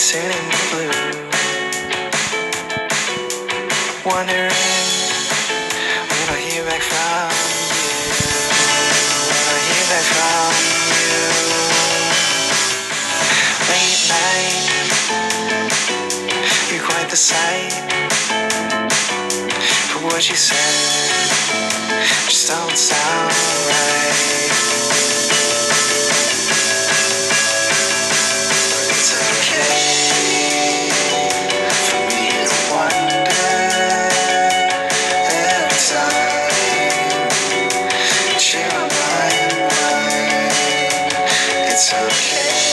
sitting blue. Wondering when I hear back from you. When I hear back from you. Late night, you're quite the sight. But what you said just don't Okay